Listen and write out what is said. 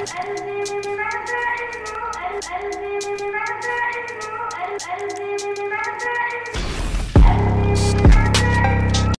ألزم